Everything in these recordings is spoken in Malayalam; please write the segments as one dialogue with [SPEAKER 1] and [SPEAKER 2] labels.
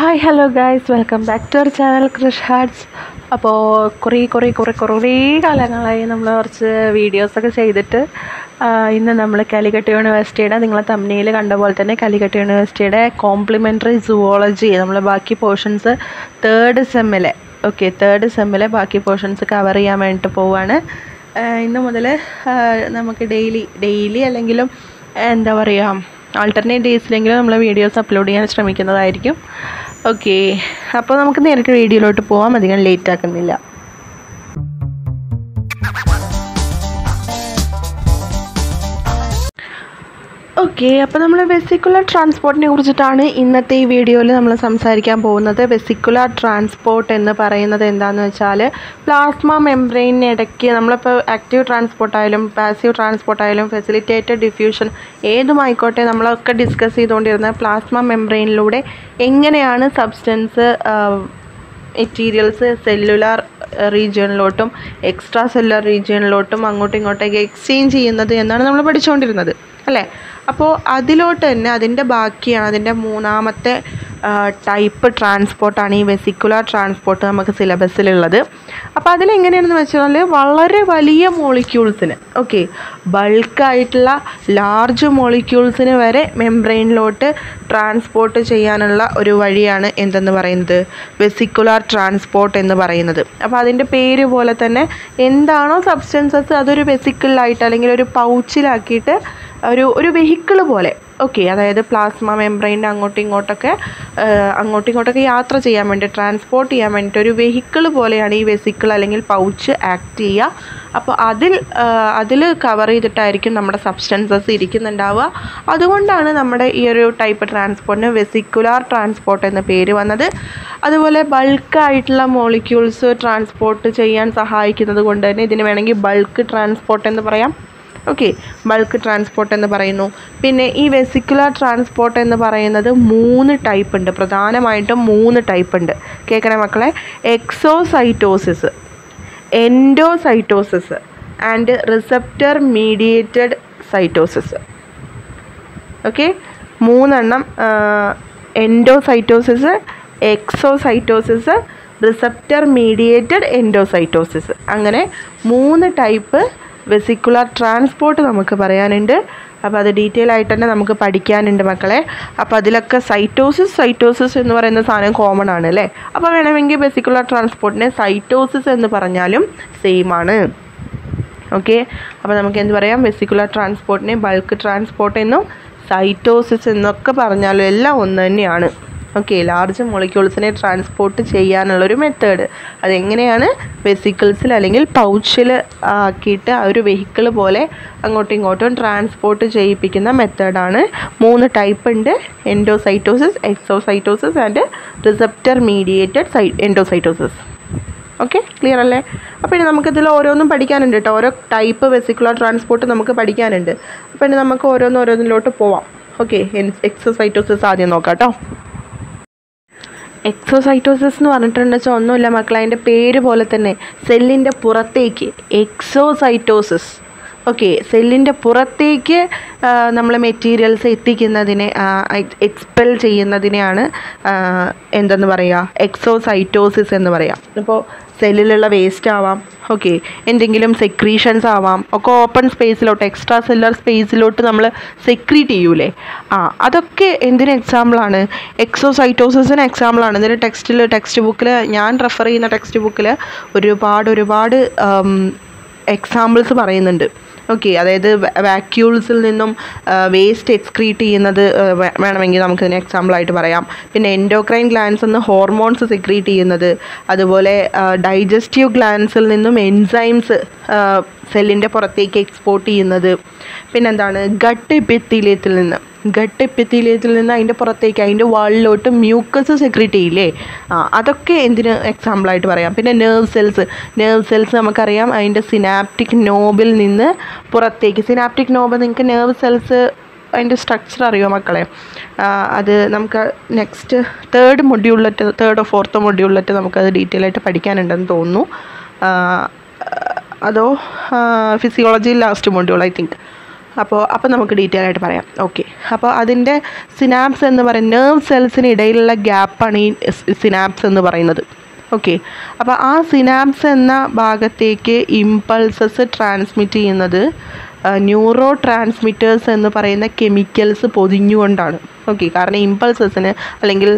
[SPEAKER 1] Hi hello guys welcome back to our channel Krish hearts അപ്പോൾ കുറേ കുറേ കുറേ കുറേ കാലങ്ങളായി നമ്മൾ കുറച്ച് വീഡിയോസൊക്കെ ചെയ്തിട്ട്. ഇന്ന് നമ്മൾ കാലിക്കറ്റ് യൂണിവേഴ്സിറ്റിയുടെ നിങ്ങളെ തമ്മിയിൽ കണ്ട പോലെ തന്നെ കാലിക്കറ്റ് യൂണിവേഴ്സിറ്റിയുടെ കോംപ്ലിമെന്ററി സുവോളജി നമ്മൾ ബാക്കി പോർഷൻസ് തേർഡ് സെമ്മിലെ ഓക്കെ തേർഡ് സെമ്മിലെ ബാക്കി പോർഷൻസ് കവർ ചെയ്യാൻ വേണ്ടിയിട്ട് പോവുകയാണ് ഇന്ന് മുതൽ നമുക്ക് ഡെയിലി ഡെയിലി അല്ലെങ്കിലും എന്താ പറയുക ആൾട്ടർനേറ്റ് ഡേയ്സിലെങ്കിലും നമ്മൾ വീഡിയോസ് അപ്ലോഡ് ചെയ്യാൻ ശ്രമിക്കുന്നതായിരിക്കും. ഓക്കെ അപ്പോൾ നമുക്ക് നേരിട്ട് വീഡിയോയിലോട്ട് പോവാം. അധികം ലേറ്റ് ആക്കുന്നില്ല. ഓക്കെ അപ്പോൾ നമ്മൾ വെസിക്കുലർ ട്രാൻസ്പോർട്ടിനെ കുറിച്ചിട്ടാണ് ഇന്നത്തെ ഈ വീഡിയോയിൽ നമ്മൾ സംസാരിക്കാൻ പോകുന്നത്. വെസിക്കുലർ ട്രാൻസ്പോർട്ട് എന്ന് പറയുന്നത് എന്താണെന്ന് വെച്ചാൽ പ്ലാസ്മ മെംബ്രെയിനിടയ്ക്ക് നമ്മളിപ്പോൾ ആക്റ്റീവ് ട്രാൻസ്പോർട്ടായാലും പാസീവ് ട്രാൻസ്പോർട്ടായാലും ഫെസിലിറ്റേറ്റഡ് ഡിഫ്യൂഷൻ ഏതുമായിക്കോട്ടെ നമ്മളൊക്കെ ഡിസ്കസ് ചെയ്തുകൊണ്ടിരുന്ന പ്ലാസ്മ മെംബ്രെയിനിലൂടെ എങ്ങനെയാണ് സബ്സ്റ്റൻസ് മെറ്റീരിയൽസ് സെല്ലുലാർ റീജിയണിലോട്ടും എക്സ്ട്രാ സെല്ലുലാർ റീജിയണിലോട്ടും അങ്ങോട്ടും ഇങ്ങോട്ടേക്ക് എക്സ്ചേഞ്ച് ചെയ്യുന്നത് എന്നാണ് നമ്മൾ പഠിച്ചുകൊണ്ടിരുന്നത്. അല്ലേ? അപ്പോൾ അതിലോട്ട് തന്നെ അതിന്റെ ബാക്കിയാണ് അതിന്റെ മൂന്നാമത്തെ ടൈപ്പ് ട്രാൻസ്പോർട്ടാണ് ഈ വെസിക്കുലർ ട്രാൻസ്പോർട്ട് നമുക്ക് സിലബസിലുള്ളത് അപ്പോൾ അതിലെങ്ങനെയാണെന്ന് വെച്ചാൽ വളരെ വലിയ മോളിക്യൂൾസിന് ഓക്കെ ബൾക്കായിട്ടുള്ള ലാർജ് മോളിക്യൂൾസിന് വരെ മെംബ്രെയിനിലോട്ട് ട്രാൻസ്പോർട്ട് ചെയ്യാനുള്ള ഒരു വഴിയാണ് എന്തെന്ന് പറയുന്നത്? വെസിക്കുലർ ട്രാൻസ്പോർട്ട് എന്ന് പറയുന്നത്. അപ്പോൾ അതിന്റെ പേര് പോലെ തന്നെ എന്താണോ സബ്സ്റ്റൻസസ് അതൊരു വെസിക്കിളിലായിട്ട് അല്ലെങ്കിൽ ഒരു പൗച്ചിലാക്കിയിട്ട് ഒരു ഒരു വെഹിക്കിൾ പോലെ. ഓക്കെ അതായത് പ്ലാസ്മ മെംബ്രെയിന്റെ അങ്ങോട്ടും ഇങ്ങോട്ടൊക്കെ അങ്ങോട്ടും ഇങ്ങോട്ടൊക്കെ യാത്ര ചെയ്യാൻ വേണ്ടി ട്രാൻസ്പോർട്ട് ചെയ്യാൻ വേണ്ടിയിട്ട് ഒരു വെഹിക്കിൾ പോലെയാണ് ഈ വെസിക്കിൾ അല്ലെങ്കിൽ പൗച്ച് ആക്ട് ചെയ്യുക. അപ്പോൾ അതിൽ അതിൽ കവർ ചെയ്തിട്ടായിരിക്കും നമ്മുടെ സബ്സ്റ്റൻസസ് ഇരിക്കുന്നുണ്ടാവുക. അതുകൊണ്ടാണ് നമ്മുടെ ഈ ഒരു ടൈപ്പ് ട്രാൻസ്പോർട്ടിന് വെസിക്കുലാർ ട്രാൻസ്പോർട്ട് എന്ന പേര് വന്നത്. അതുപോലെ ബൾക്കായിട്ടുള്ള മോളിക്യൂൾസ് ട്രാൻസ്പോർട്ട് ചെയ്യാൻ സഹായിക്കുന്നത് കൊണ്ട് തന്നെ ഇതിന് വേണമെങ്കിൽ ബൾക്ക് ട്രാൻസ്പോർട്ട് എന്ന് പറയാം. ഓക്കെ ബൾക്ക് ട്രാൻസ്പോർട്ട് എന്ന് പറയുന്നു. പിന്നെ ഈ വെസിക്കുലർ ട്രാൻസ്പോർട്ട് എന്ന് പറയുന്നത് മൂന്ന് ടൈപ്പ് ഉണ്ട്. പ്രധാനമായിട്ടും മൂന്ന് ടൈപ്പ് ഉണ്ട്. കേൾക്കണേ മക്കളെ? Exocytosis endocytosis and receptor mediated cytosis okay മൂന്നെണ്ണം endocytosis exocytosis receptor mediated endocytosis അങ്ങനെ മൂന്ന് ടൈപ്പ് വെസിക്കുലർ ട്രാൻസ്പോർട്ട് നമുക്ക് പറയാനുണ്ട്. അപ്പോൾ അത് ഡീറ്റെയിൽ ആയിട്ട് തന്നെ നമുക്ക് പഠിക്കാനുണ്ട് മക്കളെ. അപ്പോൾ അതിലൊക്കെ സൈറ്റോസിസ് സൈറ്റോസിസ് എന്ന് പറയുന്ന സാധനം കോമൺ ആണ് അല്ലേ? അപ്പോൾ വേണമെങ്കിൽ വെസിക്കുലർ ട്രാൻസ്പോർട്ടിനെ സൈറ്റോസിസ് എന്ന് പറഞ്ഞാലും സെയിം ആണ്. ഓക്കെ അപ്പോൾ നമുക്ക് എന്ത് പറയാം? വെസിക്കുലർ ട്രാൻസ്പോർട്ടിനെ ബൾക്ക് ട്രാൻസ്പോർട്ട് എന്നും സൈറ്റോസിസ് എന്നൊക്കെ പറഞ്ഞാലും എല്ലാം ഒന്ന് തന്നെയാണ്. ഓക്കെ ലാർജ് മോളിക്യൂൾസിനെ ട്രാൻസ്പോർട്ട് ചെയ്യാനുള്ളൊരു മെത്തേഡ് അതെങ്ങനെയാണ്? വെസിക്കിൾസിൽ അല്ലെങ്കിൽ പൗച്ചിൽ ആക്കിയിട്ട് ആ ഒരു വെഹിക്കിൾ പോലെ അങ്ങോട്ടും ഇങ്ങോട്ടും ട്രാൻസ്പോർട്ട് ചെയ്യിപ്പിക്കുന്ന മെത്തേഡാണ് മൂന്ന് ടൈപ്പ് ഉണ്ട്. Endocytosis exocytosis and receptor mediated psi endocytosis okay clear അല്ലേ? അപ്പോൾ ഇനി നമുക്കിതിൽ ഓരോന്നും പഠിക്കാനുണ്ട് കേട്ടോ ഓരോ ടൈപ്പ് വെസിക്കുലർ ട്രാൻസ്പോർട്ട് നമുക്ക് പഠിക്കാനുണ്ട്. അപ്പോൾ ഇനി നമുക്ക് ഓരോന്ന് ഓരോന്നിലോട്ട് പോവാം. ഓക്കെ എക്സസൈറ്റോസിസ് ആദ്യം നോക്കാം കേട്ടോ എക്സോസൈറ്റോസിസ് എന്ന് പറഞ്ഞിട്ടുണ്ടെന്ന് വെച്ചാൽ ഒന്നുമില്ല മക്കളെ. അതിന്റെ പേര് പോലെ തന്നെ സെല്ലിന്റെ പുറത്തേക്ക്. എക്സോസൈറ്റോസിസ് ഓക്കെ സെല്ലിന്റെ പുറത്തേക്ക് നമ്മൾ മെറ്റീരിയൽസ് എത്തിക്കുന്നതിനെ എക്സ്പെൽ ചെയ്യുന്നതിനെയാണ് എന്തെന്ന് പറയുക എക്സോസൈറ്റോസിസ് എന്ന് പറയാം. ഇപ്പോൾ സെല്ലിലുള്ള വേസ്റ്റ് ആവാം ഓക്കെ എന്തെങ്കിലും സെക്രീഷൻസ് ആവാം ഒക്കെ ഓപ്പൺ സ്പേസിലോട്ട് എക്സ്ട്രാ സെല്ലർ സ്പേസിലോട്ട് നമ്മൾ സെക്രീറ്റ് ചെയ്യൂലേ? ആ അതൊക്കെ എന്തിന് എക്സാമ്പിളാണ് എക്സോസൈറ്റോസിന് എക്സാമ്പിളാണ് ഇതിന്റെ ടെക്സ്റ്റിൽ ടെക്സ്റ്റ് ബുക്കിൽ ഞാൻ റെഫർ ചെയ്യുന്ന ടെക്സ്റ്റ് ബുക്കിൽ ഒരുപാട് ഒരുപാട് എക്സാമ്പിൾസ് പറയുന്നുണ്ട്. ഓക്കെ അതായത് വാക്യൂൾസിൽ നിന്നും വേസ്റ്റ് എക്സ്ക്രീറ്റ് ചെയ്യുന്നത് വേണമെങ്കിൽ നമുക്കിതിന് എക്സാമ്പിളായിട്ട് പറയാം. പിന്നെ എൻഡോക്രൈൻ ഗ്ലാൻസ് നിന്ന് ഹോർമോൺസ് സെക്രീറ്റ് ചെയ്യുന്നത് അതുപോലെ ഡൈജസ്റ്റീവ് ഗ്ലാൻസിൽ നിന്നും എൻസൈംസ് സെല്ലിന്റെ പുറത്തേക്ക് എക്സ്പോർട്ട് ചെയ്യുന്നത്. പിന്നെന്താണ്? ഗട്ട് എപ്പിത്തീലിയത്തിൽ നിന്ന്. ഗട്ട് എപ്പിത്തീലിയത്തിൽ നിന്ന് അതിന്റെ പുറത്തേക്ക് അതിന്റെ വാളിലോട്ട് മ്യൂക്കസ് സെക്രീറ്റ് ചെയ്യില്ലേ? ആ അതൊക്കെ എന്തിന് എക്സാമ്പിളായിട്ട് പറയാം. പിന്നെ നേർവ് സെൽസ് നേർവ് സെൽസ് നമുക്കറിയാം അതിന്റെ സിനാപ്റ്റിക് നോബിൽ നിന്ന് പുറത്തേക്ക്. സിനാപ്റ്റിക് നോബ് നിങ്ങൾക്ക് നേർവ് സെൽസ് അതിന്റെ സ്ട്രക്ചർ അറിയോ മക്കളെ? അത് നമുക്ക് നെക്സ്റ്റ് തേർഡ് മൊഡ്യൂളിലിട്ട് തേർഡോ ഫോർത്തോ മൊഡ്യൂളിലിട്ട് നമുക്കത് ഡീറ്റെയിൽ ആയിട്ട് പഠിക്കാനുണ്ടെന്ന് തോന്നുന്നു. അതോ physiology last module I think അപ്പോൾ അപ്പോൾ നമുക്ക് ഡീറ്റെയിൽ ആയിട്ട് പറയാം. ഓക്കെ അപ്പോൾ അതിന്റെ സിനാപ്സ് എന്ന് പറയുന്ന നേർവ് സെൽസിന് ഇടയിലുള്ള ഗ്യാപ്പാണ് ഈ സിനാപ്സ് എന്ന് പറയുന്നത്. ഓക്കെ അപ്പോൾ ആ സിനാപ്സ് എന്ന ഭാഗത്തേക്ക് ഇമ്പൾസസ് ട്രാൻസ്മിറ്റ് ചെയ്യുന്നത് ന്യൂറോ ട്രാൻസ്മിറ്റേഴ്സ് എന്ന് പറയുന്ന കെമിക്കൽസ് പൊതിഞ്ഞുകൊണ്ടാണ്. ഓക്കെ കാരണം ഇമ്പൾസസിന് അല്ലെങ്കിൽ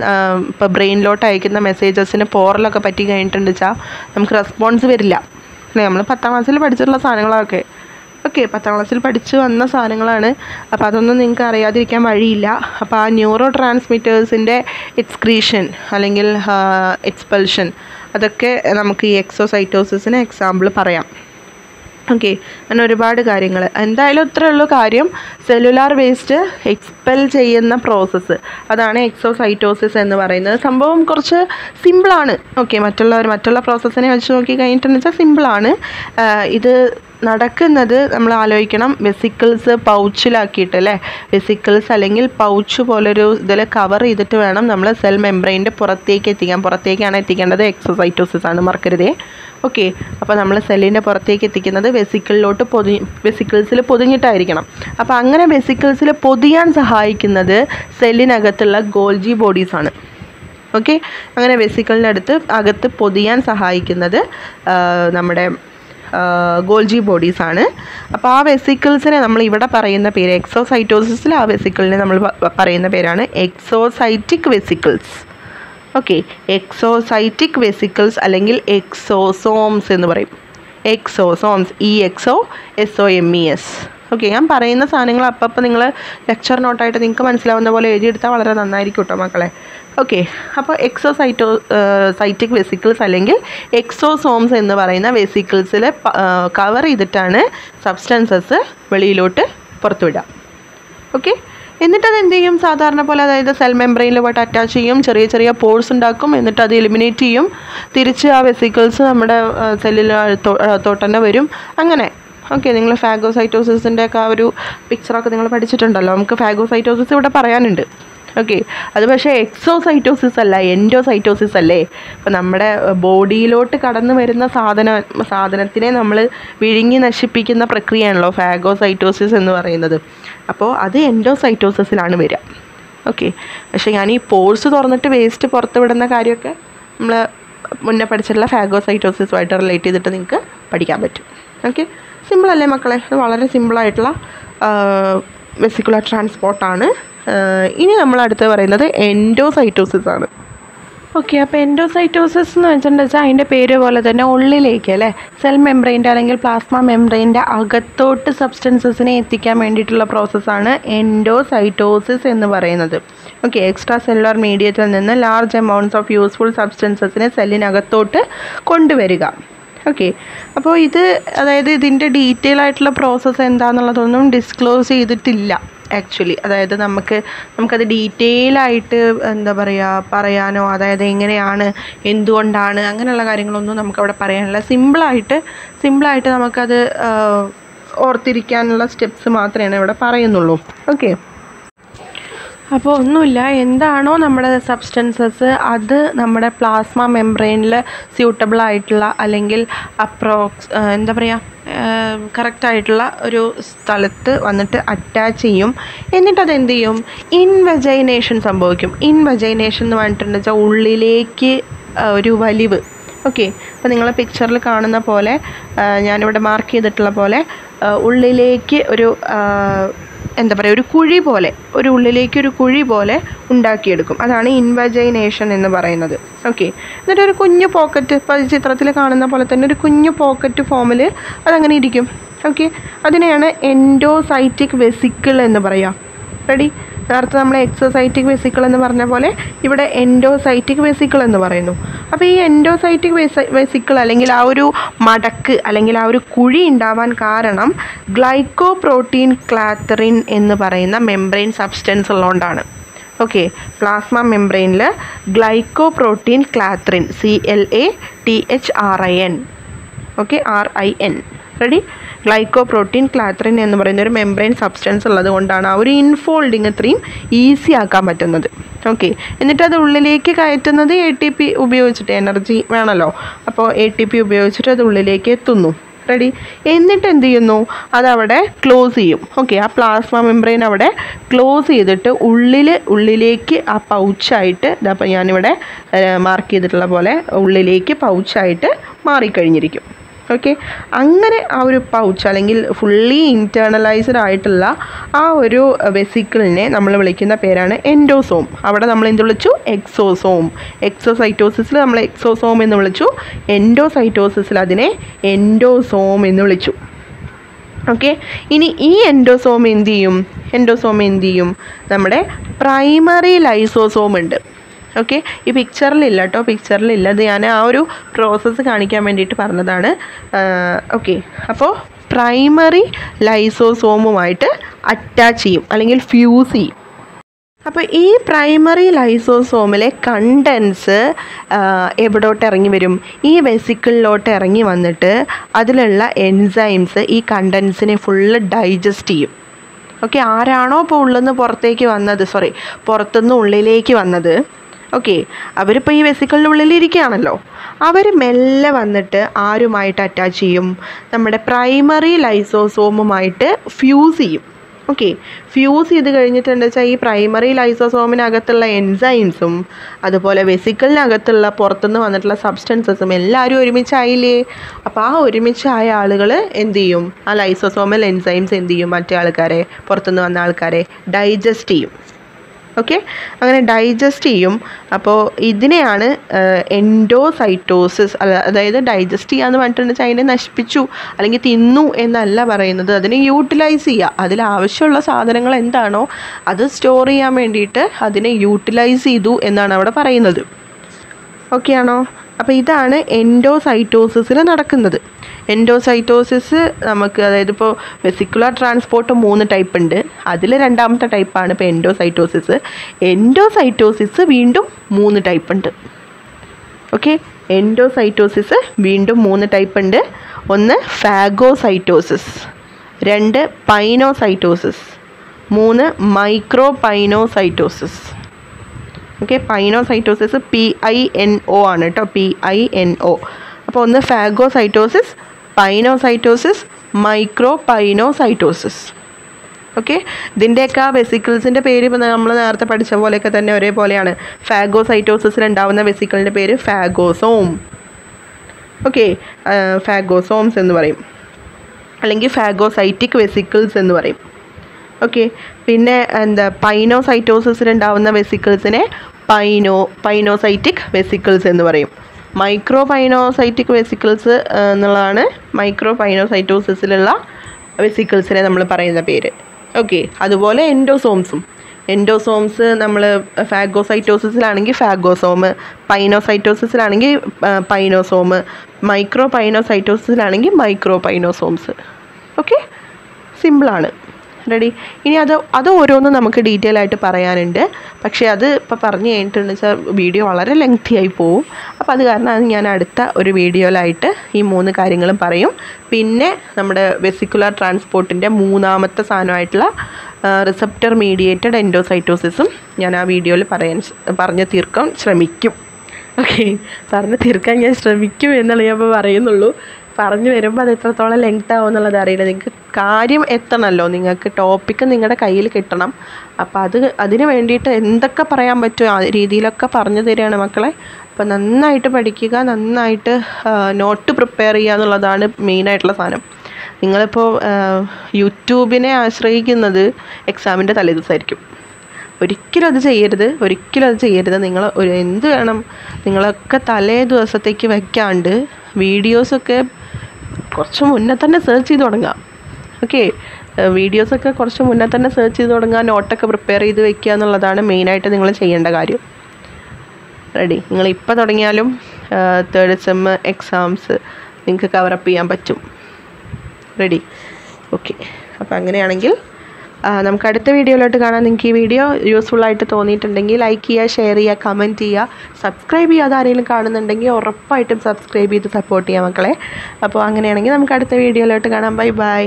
[SPEAKER 1] ഇപ്പോൾ ബ്രെയിനിലോട്ട് അയക്കുന്ന മെസ്സേജസിന് പോറലൊക്കെ പറ്റി കഴിഞ്ഞിട്ടുണ്ട് വെച്ചാൽ നമുക്ക് റെസ്പോൺസ് വരില്ല. നമ്മൾ പത്താം ക്ലാസ്സിൽ പഠിച്ചിട്ടുള്ള സാധനങ്ങളൊക്കെ. ഓക്കെ പത്താം ക്ലാസ്സിൽ പഠിച്ചു വന്ന സാധനങ്ങളാണ്. അപ്പോൾ അതൊന്നും നിങ്ങൾക്ക് അറിയാതിരിക്കാൻ വഴിയില്ല. അപ്പോൾ ആ ന്യൂറോ ട്രാൻസ്മിറ്റേഴ്സിന്റെ എക്സ്ക്രീഷൻ അല്ലെങ്കിൽ എക്സ്പൾഷൻ അതൊക്കെ നമുക്ക് ഈ എക്സോസൈറ്റോസിന് എക്സാമ്പിൾ പറയാം. ഓക്കെ അങ്ങനെ ഒരുപാട് കാര്യങ്ങൾ എന്തായാലും ഇത്രയേ ഉള്ളൂ കാര്യം. സെല്ലുലാർ വേസ്റ്റ് എക്സ്പെൽ ചെയ്യുന്ന പ്രോസസ്സ് അതാണ് എക്സോസൈറ്റോസിസ് എന്ന് പറയുന്നത്. സംഭവം കുറച്ച് സിമ്പിളാണ് ഓക്കെ മറ്റുള്ളവർ മറ്റുള്ള പ്രോസസ്സിനെ വെച്ച് നോക്കി കഴിഞ്ഞിട്ടെന്ന് വെച്ചാൽ സിമ്പിളാണ് ഇത് നടക്കുന്നത് നമ്മൾ ആലോചിക്കണം. വെസിക്കിൾസ് പൗച്ചിലാക്കിയിട്ട് അല്ലേ വെസിക്കിൾസ് അല്ലെങ്കിൽ പൗച്ച് പോലൊരു ഇതിൽ കവർ ചെയ്തിട്ട് വേണം നമ്മൾ സെൽ മെംബ്രെയിന്റെ പുറത്തേക്ക് എത്തിക്കാൻ. പുറത്തേക്കാണ് എത്തിക്കേണ്ടത് എക്സസൈറ്റോസിസ് ആണ് മറക്കരുതേ ഓക്കെ അപ്പോൾ നമ്മൾ സെല്ലിന്റെ പുറത്തേക്ക് എത്തിക്കുന്നത് വെസിക്കിളിലോട്ട് പൊതി വെസിക്കിൾസിൽ പൊതിഞ്ഞിട്ടായിരിക്കണം. അപ്പോൾ അങ്ങനെ വെസിക്കിൾസിൽ പൊതിയാൻ സഹായിക്കുന്നത് സെല്ലിനകത്തുള്ള ഗോൾജി ബോഡീസാണ് ഓക്കെ അങ്ങനെ വെസിക്കിളിന്റെ അടുത്ത് അകത്ത് പൊതിയാൻ സഹായിക്കുന്നത് നമ്മുടെ ഗോൾജി ബോഡീസാണ് അപ്പോൾ ആ വെസിക്കിൾസിനെ നമ്മൾ ഇവിടെ പറയുന്ന പേര് എക്സോസൈറ്റോസിസിൽ ആ വെസിക്കിളിനെ നമ്മൾ പറയുന്ന പേരാണ് exocytic vesicles. Okay exocytic vesicles അല്ലെങ്കിൽ എക്സോസോംസ് എന്ന് പറയും. Exosomes E X O S O M E S. Okay ഞാൻ പറയുന്ന സാധനങ്ങൾ അപ്പം നിങ്ങൾ ലെക്ചർ നോട്ടായിട്ട് നിങ്ങൾക്ക് മനസ്സിലാവുന്ന പോലെ എഴുതിയെടുത്താൽ വളരെ നന്നായിരിക്കും കേട്ടോ മക്കളെ. ഓക്കെ അപ്പോൾ എക്സോസൈറ്റോ സൈറ്റിക് വെസിക്കിൾസ് അല്ലെങ്കിൽ എക്സോസോംസ് എന്ന് പറയുന്ന വെസിക്കിൾസിൽ കവർ ചെയ്തിട്ടാണ് സബ്സ്റ്റൻസസ് വെളിയിലോട്ട് പുറത്തുവിടുക ഓക്കെ എന്നിട്ട് അത് എന്ത് ചെയ്യും? സാധാരണ പോലെ അതായത് സെൽ മെംബ്രെയിനിൽ പോയിട്ട് അറ്റാച്ച് ചെയ്യും. ചെറിയ ചെറിയ പോഴ്സ് ഉണ്ടാക്കും. എന്നിട്ട് അത് എലിമിനേറ്റ് ചെയ്യും. തിരിച്ച് ആ വെസിക്കിൾസ് നമ്മുടെ സെല്ലിൽ തൊട്ടന്നെ വരും. അങ്ങനെ ഓക്കെ നിങ്ങൾ ഫാഗോസൈറ്റോസിന്റെ ഒക്കെ ആ ഒരു പിക്ചറൊക്കെ നിങ്ങൾ പഠിച്ചിട്ടുണ്ടല്ലോ. നമുക്ക് ഫാഗോസൈറ്റോസിസ് ഇവിടെ പറയാനുണ്ട്. ഓക്കെ അത് പക്ഷേ എക്സോസൈറ്റോസിസ് അല്ല എൻഡോസൈറ്റോസിസ് അല്ലേ? അപ്പോൾ നമ്മുടെ ബോഡിയിലോട്ട് കടന്നു വരുന്ന സാധന സാധനത്തിനെ നമ്മൾ വിഴുങ്ങി നശിപ്പിക്കുന്ന പ്രക്രിയയാണല്ലോ ഫാഗോസൈറ്റോസിസ് എന്ന് പറയുന്നത്. അപ്പോൾ അത് എൻഡോസൈറ്റോസിസിലാണ് വരിക. ഓക്കെ പക്ഷേ ഞാൻ ഈ പോഴ്സ് തുറന്നിട്ട് വേസ്റ്റ് പുറത്ത് വിടുന്ന കാര്യമൊക്കെ നമ്മൾ മുന്നേ പഠിച്ചിട്ടുള്ള ഫാഗോസൈറ്റോസിസുമായിട്ട് റിലേറ്റ് ചെയ്തിട്ട് നിങ്ങൾക്ക് പഠിക്കാൻ പറ്റും. ഓക്കെ സിമ്പിളല്ലേ മക്കളെ? വളരെ സിമ്പിളായിട്ടുള്ള വെസിക്കുലർ ട്രാൻസ്പോർട്ടാണ് ഇനി നമ്മൾ അടുത്ത് പറയുന്നത് എൻഡോസൈറ്റോസിസ് ആണ്. ഓക്കെ അപ്പോൾ എൻഡോസൈറ്റോസിസ് എന്ന് വെച്ചിട്ടുണ്ടെങ്കിൽ അതിന്റെ പേര് പോലെ തന്നെ ഉള്ളിലേക്ക് അല്ലേ? സെൽ മെംബ്രെയിന്റെ അല്ലെങ്കിൽ പ്ലാസ്മ മെംബ്രെയിന്റെ അകത്തോട്ട് സബ്സ്റ്റൻസസിനെ എത്തിക്കാൻ വേണ്ടിയിട്ടുള്ള പ്രോസസ്സാണ് എൻഡോസൈറ്റോസിസ് എന്ന് പറയുന്നത്. ഓക്കെ എക്സ്ട്രാ സെല്ലുലാർ മീഡിയത്തിൽ നിന്ന് ലാർജ് എമൗണ്ട്സ് ഓഫ് യൂസ്ഫുൾ സബ്സ്റ്റൻസസിനെ സെല്ലിനകത്തോട്ട് കൊണ്ടുവരിക. ഓക്കെ അപ്പോൾ ഇത് അതായത് ഇതിന്റെ ഡീറ്റെയിൽ ആയിട്ടുള്ള പ്രോസസ്സ് എന്താണെന്നുള്ളതൊന്നും ഡിസ്ക്ലോസ് ചെയ്തിട്ടില്ല ആക്ച്വലി അതായത് നമുക്ക് നമുക്കത് ഡീറ്റെയിൽ ആയിട്ട് എന്താ പറയുക പറയാനോ അതായത് എങ്ങനെയാണ് എന്തുകൊണ്ടാണ് അങ്ങനെയുള്ള കാര്യങ്ങളൊന്നും നമുക്കവിടെ പറയാനില്ല. സിമ്പിളായിട്ട് സിമ്പിളായിട്ട് നമുക്കത് ഓർത്തിരിക്കാനുള്ള സ്റ്റെപ്സ് മാത്രമേ ഇവിടെ പറയുന്നുള്ളൂ. ഓക്കെ അപ്പോൾ ഒന്നുമില്ല. എന്താണോ നമ്മുടെ സബ്സ്റ്റൻസസ് അത് നമ്മുടെ പ്ലാസ്മ മെംബ്രെയിനിൽ സ്യൂട്ടബിൾ ആയിട്ടുള്ള അല്ലെങ്കിൽ അപ്രോക്സ് എന്താ പറയുക കറക്റ്റായിട്ടുള്ള ഒരു സ്ഥലത്ത് വന്നിട്ട് അറ്റാച്ച് ചെയ്യും. എന്നിട്ട് അത് എന്ത് ചെയ്യും? ഇൻവെജൈനേഷൻ സംഭവിക്കും. ഇൻവെജൈനേഷൻ എന്ന് പറഞ്ഞിട്ടുണ്ടെന്ന് വെച്ചാൽ ഉള്ളിലേക്ക് ഒരു വലിവ്. ഓക്കെ അപ്പോൾ നിങ്ങൾ പിക്ചറിൽ കാണുന്ന പോലെ ഞാനിവിടെ മാർക്ക് ചെയ്തിട്ടുള്ള പോലെ ഉള്ളിലേക്ക് ഒരു എന്താ പറയുക ഒരു കുഴി പോലെ ഒരു ഉള്ളിലേക്ക് ഒരു കുഴി പോലെ ഉണ്ടാക്കിയെടുക്കും. അതാണ് ഇൻവജൈനേഷൻ എന്ന് പറയുന്നത്. ഓക്കെ എന്നിട്ട് ഒരു കുഞ്ഞു പോക്കറ്റ് ഇപ്പോൾ ചിത്രത്തിൽ കാണുന്ന പോലെ തന്നെ ഒരു കുഞ്ഞു പോക്കറ്റ് ഫോമിൽ അതങ്ങനെ ഇരിക്കും. ഓക്കെ അതിനെയാണ് എൻഡോസൈറ്റിക് വെസിക്കിൾ എന്ന് പറയാം. റെഡി നേരത്തെ നമ്മൾ എക്സോസൈറ്റിക് വെസിക്കിൾ എന്ന് പറഞ്ഞ പോലെ ഇവിടെ എൻഡോസൈറ്റിക് വെസിക്കിൾ എന്ന് പറയുന്നു. അപ്പോൾ ഈ എൻഡോസൈറ്റിക് വെസിക്കിൾ അല്ലെങ്കിൽ ആ ഒരു മടക്ക് അല്ലെങ്കിൽ ആ ഒരു കുഴി ഉണ്ടാവാൻ കാരണം ഗ്ലൈക്കോ പ്രോട്ടീൻ ക്ലാത്തറിൻ എന്ന് പറയുന്ന മെംബ്രെയിൻ സബ്സ്റ്റൻസ് ഉള്ളതുകൊണ്ടാണ്. Okay plasma മെംബ്രെയിനിൽ glyco protein clathrin C L A T H R I N okay R I N ready glyco protein clathrin എന്ന് പറയുന്ന ഒരു മെംബ്രെയിൻ സബ്സ്റ്റൻസ് ഉള്ളത് കൊണ്ടാണ് ആ ഒരു ഇൻഫോൾഡിങ് ഇത്രയും ഈസി ആക്കാൻ പറ്റുന്നത്. ഓക്കെ. എന്നിട്ട് അത് ഉള്ളിലേക്ക് കയറ്റുന്നത് എ ടി പി ഉപയോഗിച്ചിട്ട് എനർജി വേണമല്ലോ അപ്പോൾ എ ടി പി ഉപയോഗിച്ചിട്ട് അത് ഉള്ളിലേക്ക് എത്തുന്നു. റെഡി എന്നിട്ട് എന്ത് ചെയ്യുന്നു? അതവിടെ ക്ലോസ് ചെയ്യും. ഓക്കെ. ആ പ്ലാസ്മ മെംബ്രെയിൻ അവിടെ ക്ലോസ് ചെയ്തിട്ട് ഉള്ളിൽ ഉള്ളിലേക്ക് ആ പൗച്ചായിട്ട് ഇതപ്പോൾ ഞാനിവിടെ മാർക്ക് ചെയ്തിട്ടുള്ള പോലെ ഉള്ളിലേക്ക് പൗച്ചായിട്ട് മാറിക്കഴിഞ്ഞിരിക്കും. ഓക്കെ? അങ്ങനെ ആ ഒരു പൗച്ച് അല്ലെങ്കിൽ ഫുള്ളി ഇന്റേർണലൈസ്ഡ് ആയിട്ടുള്ള ആ ഒരു വെസിക്കിളിനെ നമ്മൾ വിളിക്കുന്ന പേരാണ് എൻഡോസോം അവിടെ നമ്മൾ എന്ത് വിളിച്ചു? എക്സോസോം എക്സോസൈറ്റോസിസിൽ നമ്മൾ എക്സോസോം എന്ന് വിളിച്ചു. എൻഡോസൈറ്റോസിസിൽ അതിനെ എൻഡോസോം എന്ന് വിളിച്ചു. ഓക്കെ? ഇനി ഈ എൻഡോസോം എന്ത് ചെയ്യും? എൻഡോസോം എന്ത് ചെയ്യും? നമ്മുടെ പ്രൈമറി ലൈസോസോം ഉണ്ട്. ഓക്കെ ഈ പിക്ചറിലില്ല കേട്ടോ പിക്ചറിലില്ല അത് ഞാൻ ആ ഒരു പ്രോസസ്സ് കാണിക്കാൻ വേണ്ടിയിട്ട് പറഞ്ഞതാണ്. ഓക്കെ അപ്പോൾ പ്രൈമറി ലൈസോസോമുമായിട്ട് അറ്റാച്ച് ചെയ്യും അല്ലെങ്കിൽ ഫ്യൂസ് ചെയ്യും. അപ്പോൾ ഈ പ്രൈമറി ലൈസോസോമിലെ കണ്ടൻസ് എവിടോട്ട് ഇറങ്ങി വരും? ഈ വെസിക്കിളിലോട്ട് ഇറങ്ങി വന്നിട്ട് അതിലുള്ള എൻസൈംസ് ഈ കണ്ടൻസിനെ ഫുള്ള് ഡൈജസ്റ്റ് ചെയ്യും. ഓക്കെ ആരാണോ ഇപ്പോൾ ഉള്ളിൽ നിന്ന് പുറത്തേക്ക് വന്നത്? സോറി പുറത്തുനിന്ന് ഉള്ളിലേക്ക് വന്നത്. ഓക്കെ അവരിപ്പോൾ ഈ വെസിക്കിളിന്റെ ഉള്ളിലിരിക്കുകയാണല്ലോ അവർ മെല്ലെ വന്നിട്ട് ആരുമായിട്ട് അറ്റാച്ച് ചെയ്യും? നമ്മുടെ പ്രൈമറി ലൈസോസോമുമായിട്ട് ഫ്യൂസ് ചെയ്യും. ഓക്കെ ഫ്യൂസ് ചെയ്ത് കഴിഞ്ഞിട്ട് എന്താ വെച്ചാൽ ഈ പ്രൈമറി ലൈസോസോമിനകത്തുള്ള എൻസൈംസും അതുപോലെ വെസിക്കിളിനകത്തുള്ള പുറത്തുനിന്ന് വന്നിട്ടുള്ള സബ്സ്റ്റൻസസും എല്ലാവരും ഒരുമിച്ചായില്ലേ? അപ്പോൾ ആ ഒരുമിച്ചായ ആളുകൾ എന്ത് ചെയ്യും? ആ ലൈസോസോമൽ എൻസൈംസ് എന്ത് ചെയ്യും? മറ്റേ ആൾക്കാരെ പുറത്തുനിന്ന് വന്ന ആൾക്കാരെ ഡൈജസ്റ്റ് ചെയ്യും. ഓക്കെ അങ്ങനെ ഡൈജസ്റ്റ് ചെയ്യും. അപ്പോൾ ഇതിനെയാണ് എൻഡോസൈറ്റോസിസ് അല്ല അതായത് ഡൈജസ്റ്റ് ചെയ്യാന്ന് പറഞ്ഞിട്ടുണ്ടെങ്കിൽ അതിനെ നശിപ്പിച്ചു അല്ലെങ്കിൽ തിന്നു എന്നല്ല പറയുന്നത്. അതിനെ യൂട്ടിലൈസ് ചെയ്യുക അതിൽ ആവശ്യമുള്ള സാധനങ്ങൾ എന്താണോ അത് സ്റ്റോർ ചെയ്യാൻ വേണ്ടിയിട്ട് അതിനെ യൂട്ടിലൈസ് ചെയ്തു എന്നാണ് അവിടെ പറയുന്നത്. ഓക്കെ ആണോ? അപ്പോൾ ഇതാണ് എൻഡോസൈറ്റോസിസിൽ നടക്കുന്നത്. എൻഡോസൈറ്റോസിസ് നമുക്ക് അതായത് ഇപ്പോൾ വെസിക്കുലർ ട്രാൻസ്പോർട്ട് മൂന്ന് ടൈപ്പ് ഉണ്ട്. അതിൽ രണ്ടാമത്തെ ടൈപ്പാണ് ഇപ്പോൾ എൻഡോസൈറ്റോസിസ് എൻഡോസൈറ്റോസിസ് വീണ്ടും മൂന്ന് ടൈപ്പ് ഉണ്ട്. ഓക്കെ എൻഡോസൈറ്റോസിസ് വീണ്ടും മൂന്ന് ടൈപ്പ് ഉണ്ട്. ഒന്ന് ഫാഗോസൈറ്റോസിസ് രണ്ട് പൈനോസൈറ്റോസിസ് മൂന്ന് micro pinocytosis okay pinocytosis P I N O ആണ് കേട്ടോ പി ഐ എൻ ഒ അപ്പോൾ ഒന്ന് phagocytosis pinocytosis micro pinocytosis okay ഇതിന്റെയൊക്കെ വെസിക്കിൾസിന്റെ പേര് നമ്മൾ നേരത്തെ പഠിച്ച പോലെയൊക്കെ തന്നെ ഒരേപോലെയാണ്. ഫാഗോസൈറ്റോസിസിൽ ഉണ്ടാവുന്ന വെസിക്കിളിന്റെ പേര് ഫാഗോസോം ഓക്കെ ഫാഗോസോംസ് എന്ന് പറയും. അല്ലെങ്കിൽ ഫാഗോസൈറ്റിക് വെസിക്കിൾസ് എന്ന് പറയും. ഓക്കെ പിന്നെ എന്താ പൈനോസൈറ്റോസിസിൽ ഉണ്ടാവുന്ന വെസിക്കിൾസിനെ പൈനോ പൈനോസൈറ്റിക് വെസിക്കിൾസ് എന്ന് പറയും. മൈക്രോ പൈനോസൈറ്റിക് വെസിക്കിൾസ് എന്നുള്ളതാണ് മൈക്രോ പൈനോസൈറ്റോസിസിലുള്ള വെസിക്കിൾസിനെ നമ്മൾ പറയുന്ന പേര്. ഓക്കെ അതുപോലെ എൻഡോസോംസും എൻഡോസോംസ് നമ്മൾ ഫാഗോസൈറ്റോസിസിലാണെങ്കിൽ ഫാഗോസോം പൈനോസൈറ്റോസിസിലാണെങ്കിൽ പൈനോസോം മൈക്രോ പൈനോസൈറ്റോസിസിലാണെങ്കിൽ മൈക്രോ പൈനോസോംസ് ഓക്കെ സിമ്പിളാണ് റെഡി ഇനി അത് അത് ഓരോന്നും നമുക്ക് ഡീറ്റെയിൽ ആയിട്ട് പറയാനുണ്ട്. പക്ഷേ അത് ഇപ്പോൾ പറഞ്ഞു കഴിഞ്ഞിട്ടുണ്ടെന്ന് വെച്ചാൽ വീഡിയോ വളരെ ലെങ്തി ആയി പോവും. അപ്പോൾ അത് കാരണം അത് ഞാൻ അടുത്ത ഒരു വീഡിയോയിലായിട്ട് ഈ മൂന്ന് കാര്യങ്ങളും പറയും. പിന്നെ നമ്മുടെ വെസിക്കുലർ ട്രാൻസ്പോർട്ടിന്റെ മൂന്നാമത്തെ സാധനമായിട്ടുള്ള റിസപ്റ്റർ മീഡിയേറ്റഡ് എൻഡോസൈറ്റോസിസും ഞാൻ ആ വീഡിയോയിൽ പറയാൻ പറഞ്ഞു തീർക്കാൻ ശ്രമിക്കും. ഓക്കെ പറഞ്ഞു തീർക്കാൻ ഞാൻ ശ്രമിക്കും എന്നുള്ള ഞാൻ ഇപ്പോൾ പറയുന്നുള്ളൂ. പറഞ്ഞു വരുമ്പോൾ അത് എത്രത്തോളം ലെങ്ത് ആവും എന്നുള്ളത് അറിയില്ല. നിങ്ങൾക്ക് കാര്യം എത്തണമല്ലോ നിങ്ങൾക്ക് ടോപ്പിക്ക് നിങ്ങളുടെ കയ്യിൽ കിട്ടണം. അപ്പോൾ അത് അതിന് വേണ്ടിയിട്ട് എന്തൊക്കെ പറയാൻ പറ്റുമോ ആ രീതിയിലൊക്കെ പറഞ്ഞു തരികയാണ് മക്കളെ. അപ്പോൾ നന്നായിട്ട് പഠിക്കുക നന്നായിട്ട് നോട്ട് പ്രിപ്പയർ ചെയ്യുക എന്നുള്ളതാണ് മെയിനായിട്ടുള്ള സാധനം. നിങ്ങളിപ്പോൾ യൂട്യൂബിനെ ആശ്രയിക്കുന്നത് എക്സാമിന്റെ തലേദിവസമായിരിക്കും ഒരിക്കലും അത് ചെയ്യരുത്. ഒരിക്കലും അത് ചെയ്യരുത്. നിങ്ങൾ ഒരു എന്ത് വേണം? നിങ്ങളൊക്കെ തലേ ദിവസത്തേക്ക് വെക്കാണ്ട് വീഡിയോസൊക്കെ കുറച്ച് മുന്നേ തന്നെ സെർച്ച് ചെയ്ത് തുടങ്ങാം. ഓക്കെ വീഡിയോസൊക്കെ കുറച്ച് മുന്നേ തന്നെ സെർച്ച് ചെയ്ത് തുടങ്ങാം. നോട്ടൊക്കെ പ്രിപ്പയർ ചെയ്ത് വെക്കുക എന്നുള്ളതാണ് മെയിനായിട്ട് നിങ്ങൾ ചെയ്യേണ്ട കാര്യം. റെഡി നിങ്ങൾ ഇപ്പോൾ തുടങ്ങിയാലും തേർഡ് സെം എക്സാംസ് നിങ്ങൾക്ക് കവറപ്പ് ചെയ്യാൻ പറ്റും. റെഡി ഓക്കെ അപ്പോൾ അങ്ങനെയാണെങ്കിൽ നമുക്ക് അടുത്ത വീഡിയോയിലോട്ട് കാണാം. നിങ്ങൾക്ക് ഈ വീഡിയോ യൂസ്ഫുൾ ആയിട്ട് തോന്നിയിട്ടുണ്ടെങ്കിൽ ലൈക്ക് ചെയ്യുക ഷെയർ ചെയ്യുക കമന്റ് ചെയ്യുക. സബ്സ്ക്രൈബ് ചെയ്യാതെ ആരെങ്കിലും കാണുന്നുണ്ടെങ്കിൽ ഉറപ്പായിട്ടും സബ്സ്ക്രൈബ് ചെയ്ത് സപ്പോർട്ട് ചെയ്യുക മക്കളെ. അപ്പോൾ അങ്ങനെയാണെങ്കിൽ നമുക്ക് അടുത്ത വീഡിയോയിലോട്ട് കാണാം. Bye bye